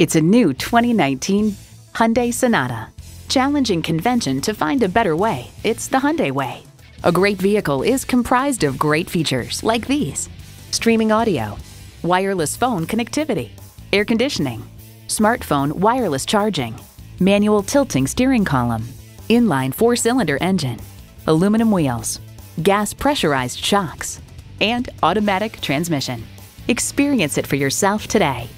It's a new 2019 Hyundai Sonata. Challenging convention to find a better way, it's the Hyundai way. A great vehicle is comprised of great features like these streaming audio, wireless phone connectivity, air conditioning, smartphone wireless charging, manual tilting steering column, inline four cylinder engine, aluminum wheels, gas pressurized shocks, and automatic transmission. Experience it for yourself today.